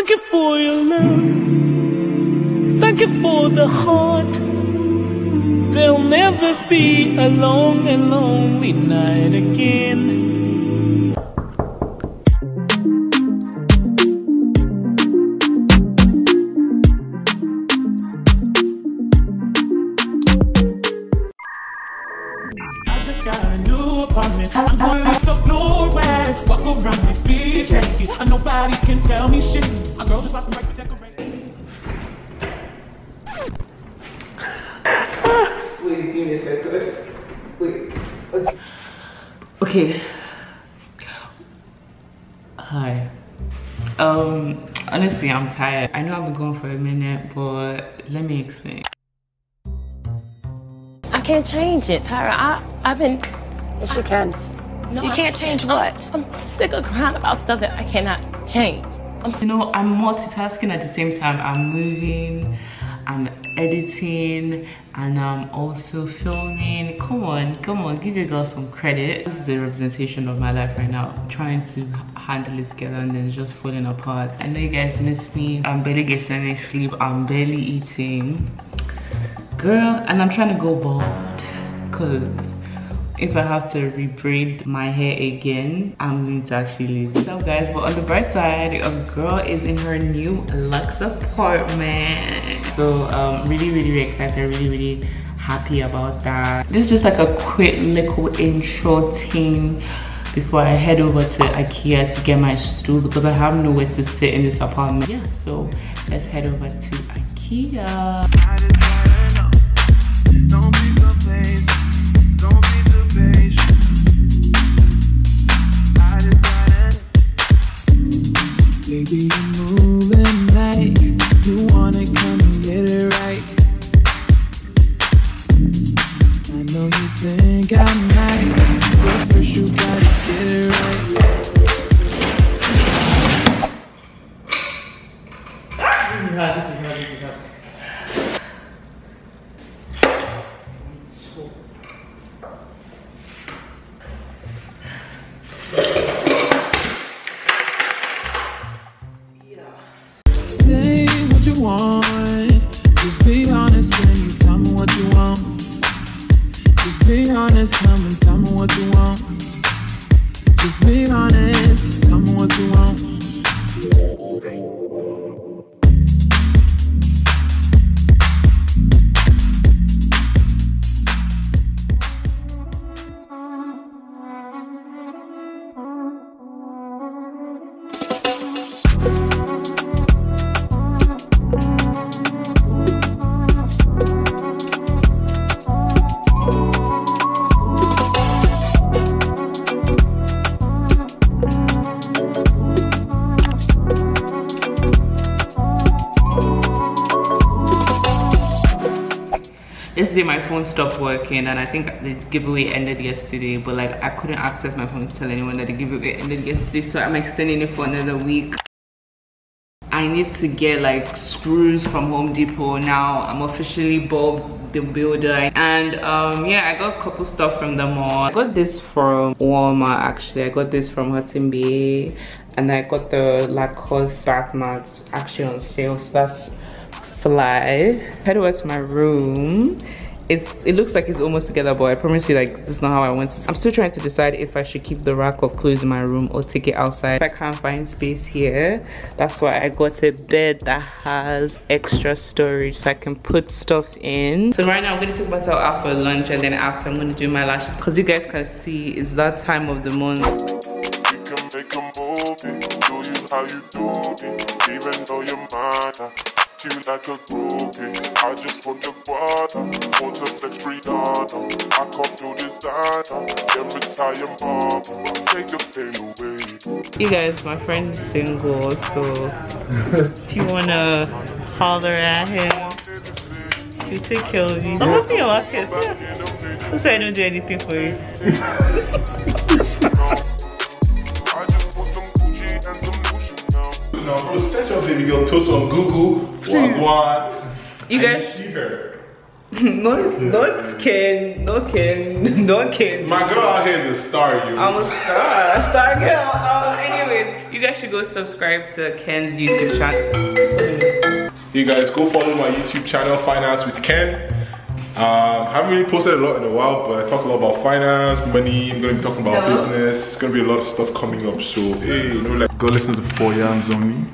Thank you for your love. Thank you for the heart. There'll never be a long and lonely night again. I just got a new apartment. I'm gonna leave the floor wet. Walk around this bitch naked. And nobody can tell me shit. A girl just bought some rice to decorate. Wait, give me a second. Wait. Okay. okay. Hi. Um, honestly, I'm tired. I know I've been gone for a minute, but let me explain. I can't change it, Tyra. I, I've been. Yes, you can. No, You can't change I'm- what? I'm, sick of crying about stuff that I cannot change. I'm You know, I'm multitasking at the same time. I'm moving, I'm editing, and I'm also filming. Come on, come on, give your girl some credit. This is a representation of my life right now. I'm trying to handle it together and then it's just falling apart. I know you guys miss me. I'm barely getting any sleep. I'm barely eating. Girl, and I'm trying to go bald. Cause if I have to rebraid my hair again, I'm going to actually lose it. So guys, but on the bright side, a girl is in her new Lux apartment. So um, really, really, really excited, really, really happy about that. This is just like a quick little intro thing before I head over to Ikea to get my stool because I have nowhere to sit in this apartment. Yeah, so let's head over to Ikea. Yesterday my phone stopped working and i think the giveaway ended yesterday but like i couldn't access my phone to tell anyone that the giveaway ended yesterday so i'm extending it for another week. I need to get like screws from home depot now. I'm officially bob the builder. And um yeah i got a couple stuff from the mall. I got this from walmart actually. I got this from hudson bay. And i got the lacoste bath mats actually on sale. So that's fly. Head over to my room. It's it looks like it's almost together but i promise you like this is not how i want it. I'm still trying to decide if i should keep the rack of clothes in my room or take it outside. If i can't find space here that's why i got a bed that has extra storage so i can put stuff in. So right now i'm gonna take myself out for lunch and then after i'm gonna do my lashes. Because you guys can see it's that time of the month You can make a movie, do you how you do it, even though you're mad. I treat you like a groupie. I just want the water, want to flex Brianna. I come to this data, then retire mom. Take the pain away. you guys my friend is single so if you wanna holler at him you take care of you don't be your market yeah. Why I don't do anything for you now. No, bro, set your baby girl toast on Google. Wagwan. You and guys- see her. no, not Ken, no Ken, no Ken. My girl out here is a star, you. I'm a star, a star girl. Um, anyways, you guys should go subscribe to Ken's YouTube channel. You guys go follow my YouTube channel, Finance with Ken. Um, haven't really posted a lot in a while, but I talk a lot about finance, money. I'm gonna be talking about Hello. business. It's gonna be a lot of stuff coming up. So hey, you know, like go listen to Four Yams Only.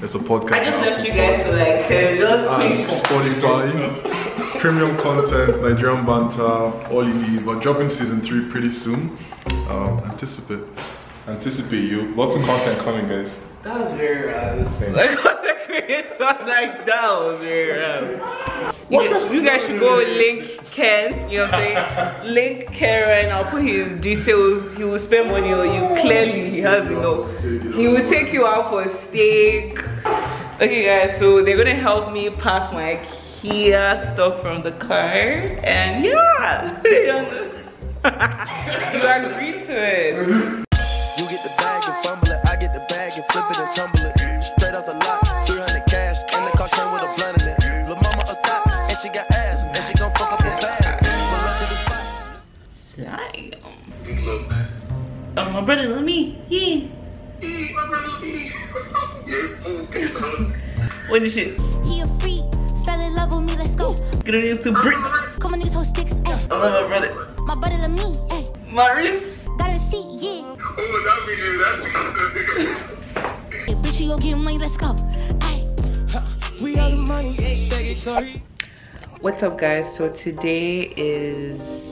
It's a podcast. I just left you guys for like 10 minutes. Spotify, premium content, Nigerian banter, all you need. But dropping season three pretty soon. Um, anticipate, anticipate you. Lots of content coming, guys. That was very rough. Like, what's a create something like that was very rough. You guys, you guys should go link Ken, you know what I'm saying? link Karen, I'll put his details. He will spend money on you. Clearly, he has enough. He will take you out for a steak. Okay, guys, so they're gonna help me pack my Ikea stuff from the car. And yeah, you agreed to it. Oh, my brother, let me. Yeah. What is it? He a freak, fell in love with me, let's go. Get it into bricks. Come on, niggas hold sticks, ayy. I love my brother. My brother to me, eh. ayy. Maurice. Got a seat, yeah. Oh, hey, bitch, you go get money, let's go. Ayy. We got the money, say it, sorry. What's up, guys? So today is.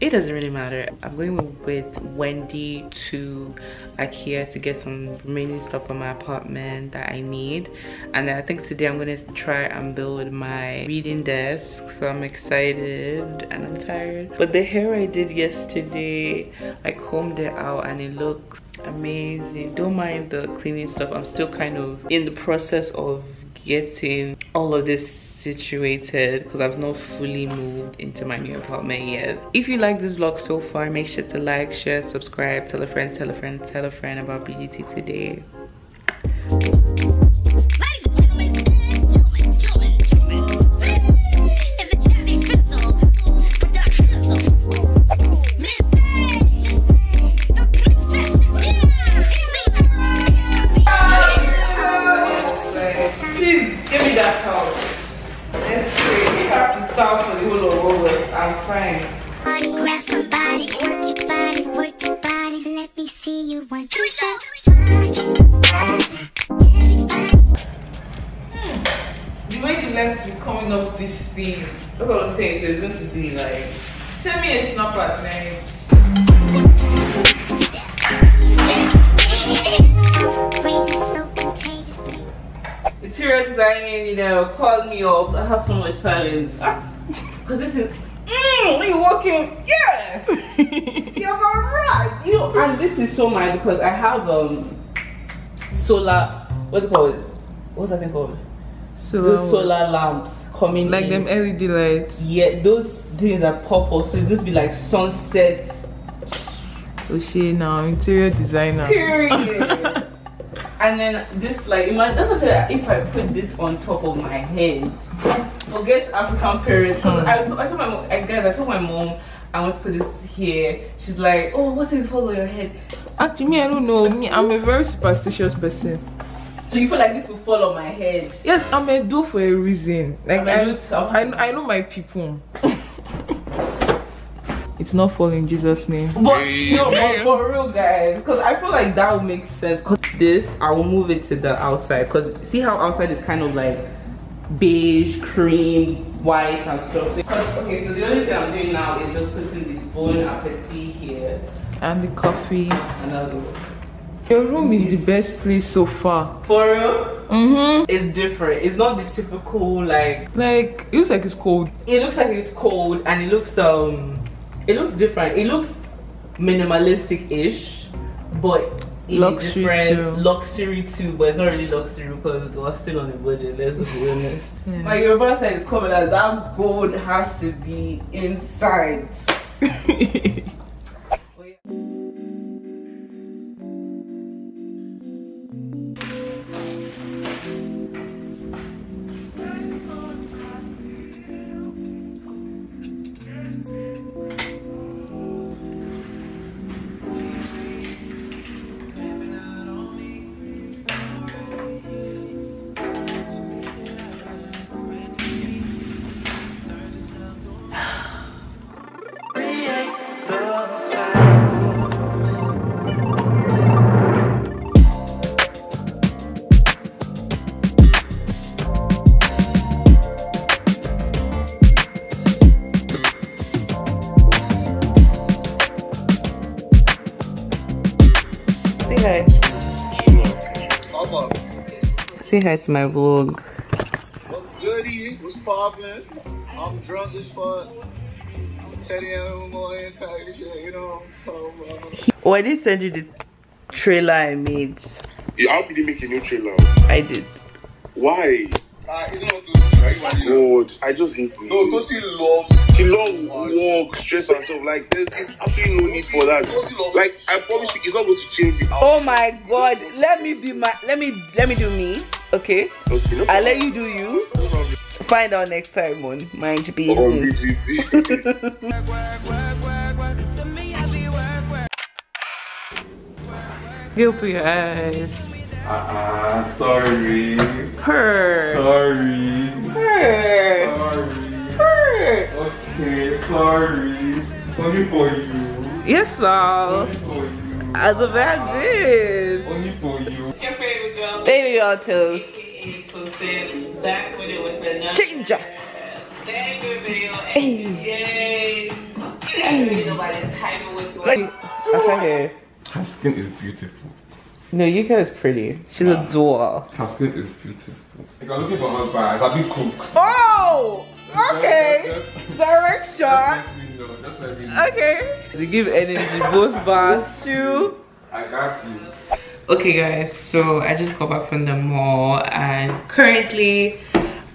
It doesn't really matter. I'm going with Wendy to IKEA to get some remaining stuff for my apartment that I need. And I think today I'm gonna try and build my reading desk. So I'm excited and I'm tired. But the hair I did yesterday, I combed it out and it looks amazing. Don't mind the cleaning stuff. I'm still kind of in the process of getting all of this situated because I've not fully moved into my new apartment yet. If you like this vlog so far, make sure to like, share, subscribe, tell a friend, tell a friend, tell a friend about BGT today. Coming up this thing, that's what I'm saying. So it's going to be like, send me a snap at night. Rage is so contagious. Interior designing, you know, call me up. I have so much talent. Because this is, mm, when you're walking, yeah, you're alright. You know, and this is so mad because I have um solar, what's it called? What's that thing called? So Those solar lamps coming like in. them LED lights. Yeah, those things are purple, so it's going to be like sunset. Oshie now, interior designer. Period. and then this, like, imagine that's what I said. If I put this on top of my head, forget African parents. 'Cause I, told- I told my mom, I, guys, I told my mom I want to put this here. She's like, oh, what's if falls on your head? Actually, me, I don't know. Me, I'm a very superstitious person. So you feel like this will fall on my head? Yes, I'm a do for a reason. Like I. I, I know my people. it's not fall in Jesus' name. But no, but for real, guys, because I feel like that would make sense. Cause this, I will move it to the outside. Cause see how outside is kind of like beige, cream, white, and stuff. So, 'cause- okay, so the only thing I'm doing now is just putting the bon appetit here, And the coffee. and that's all. Your room is the best place so far. For real, Mm-hmm. it's different. It's not the typical like. Like it looks like it's cold. It looks like it's cold, and it looks um, it looks different. It looks minimalistic-ish, but Luxury too. luxury too. But it's not really luxury because we're still on a budget. Let's be honest. Yeah. Like your brother said, it's coming out. That gold has to be inside. Say hi to my vlog. What's goody? What's poppin'? I'm drunk as fuck. Teddy animal and tiger shit, you know what I'm talking about? Oh, I did send you the trailer I made. Yeah, how did you make a new trailer? I did. Why? Ah, you know what to right? God, I just hate it. No, Tosi loves. She love work, stress and stuff. Like, there's, there's absolutely no need for that. Like, I promise you, it's not going to change it. Oh my god, let me be my let me let me do me, okay? Okay, no I'll let you do you. Find out next time on Mind. Business. Go for your eyes. Uh-uh, sorry. Purr. Sorry. Purr. Sorry. Purr. Okay, sorry. Only for you. Yes, sir. Only for you. As a bad uh-uh. bitch. Only for you. Your favorite girl. Toes. Back with it with the number. Ginger. Thank you, video. Yay. Yay. Nobody's hyping with you. I can't hear. Her skin is beautiful. No, Yuka is pretty. She's a doll. Her skin is beautiful. If you're looking for a husband, I can be cook. Oh! Okay. Direct shot. Just let me know. Just let me know. Okay. To give energy, both bath too. I got you. Okay guys, so I just got back from the mall and currently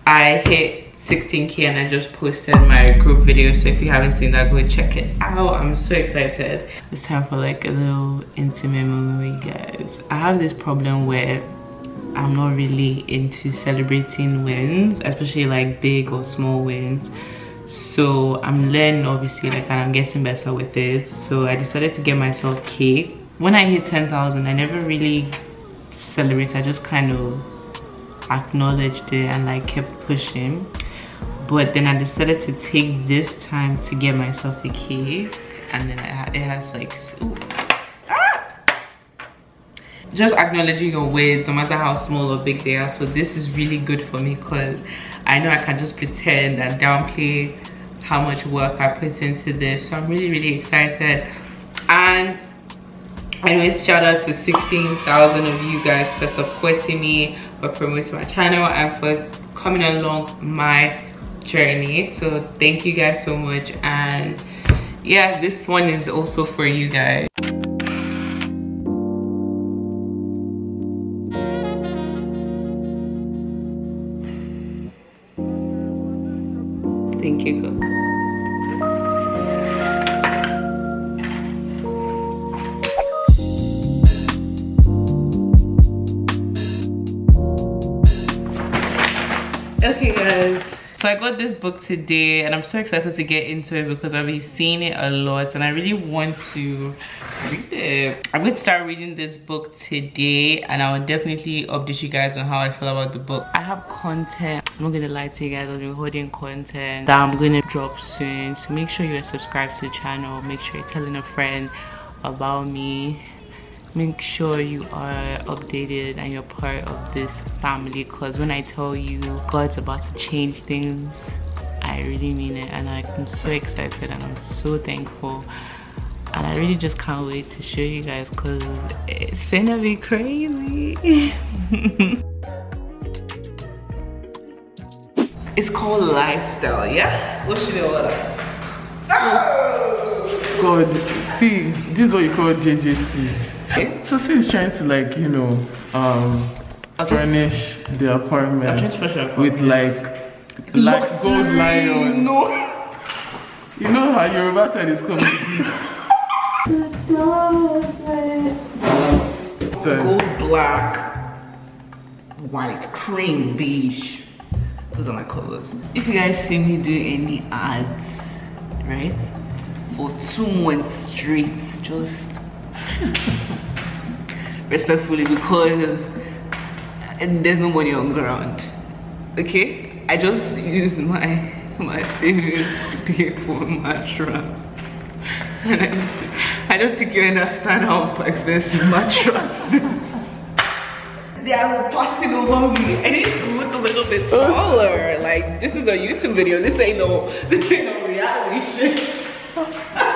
I hit 16k and I just posted my group video so if you haven't seen that go check it out. I'm so excited. It's time for like a little intimate moment with you guys. I have this problem where I'm not really into celebrating wins, especially like big or small wins. So I'm learning obviously like and I'm getting better with it. So I decided to get myself cake. When I hit 10,000, I never really celebrated. I just kind of acknowledged it and like kept pushing. But then I decided to take this time to get myself a cake. And then it has like, ooh, ah! just acknowledging your wins no matter how small or big they are so this is really good for me because i know i can just pretend and downplay how much work i put into this so i'm really really excited and anyways shout out to 16,000 of you guys for supporting me for promoting my channel and for coming along my journey. So thank you guys so much and yeah this one is also for you guys got this book today and I'm so excited to get into it because I've been seeing it a lot and I really want to read it. I'm going to start reading this book today and I will definitely update you guys on how I feel about the book. I have content, I'm not going to lie to you guys, I've been holding content that I'm going to drop soon. So make sure you're subscribed to the channel, make sure you're telling a friend about me make sure you are updated and you're part of this family because when i tell you god's about to change things i really mean it. And i'm so excited and i'm so thankful. And i really just can't wait to show you guys because it's gonna be crazy. It's called lifestyle yeah? What should know God, see, this is what you call JJC. So is trying to like, you know, um, furnish the apartment trying to furnish the with like, like gold lion. no. You know how Yoruba side is coming. Gold black white cream beige. Those are my colors. If you guys see me do any ads right for two months straight just respectfully because uh, there's no money on ground okay i just use my my savings to pay for a mattress and I don't, I don't think you understand how expensive mattresses they are possible on me. I need to look a little bit taller. Like this is a YouTube video. This ain't no this ain't no reality shit.